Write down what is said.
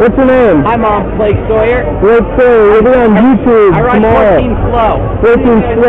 What's your name? Hi, Mom. Blake Sawyer. Blake Sawyer. We'll be on YouTube I ride tomorrow. 14 slow. 14 slow.